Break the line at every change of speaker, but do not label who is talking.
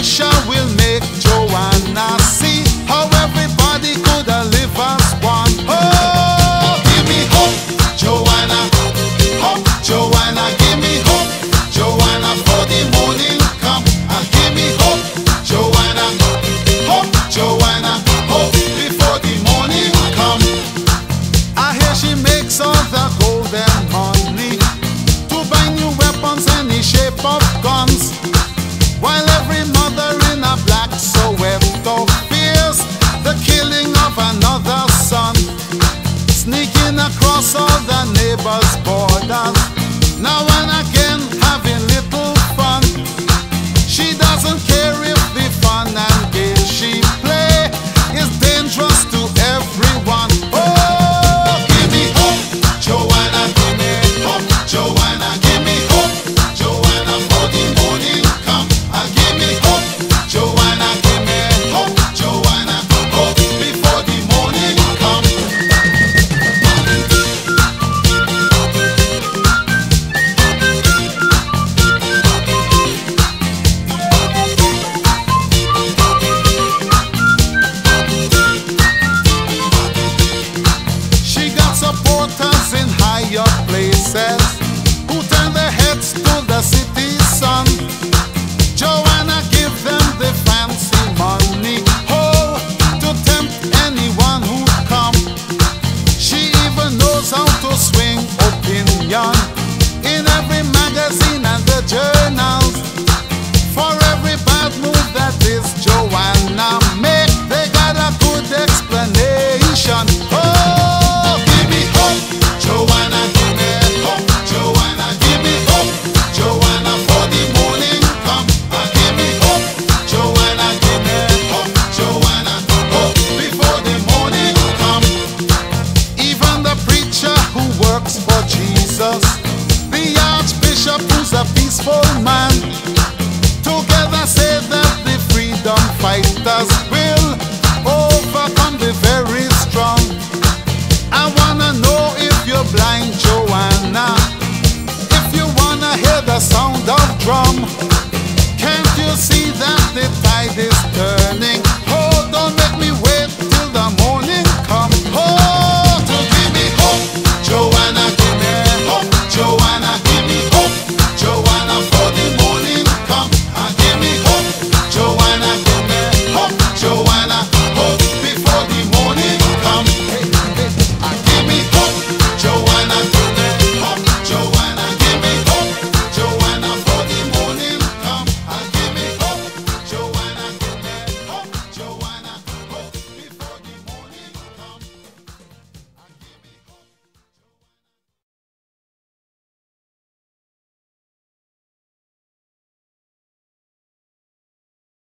pressure will make Jo'anna sing. novas bordas. Não in every magazine and the journals for every bad move that is Jo'anna. fighters will overcome the very strong. I wanna know if you're blind, Joe.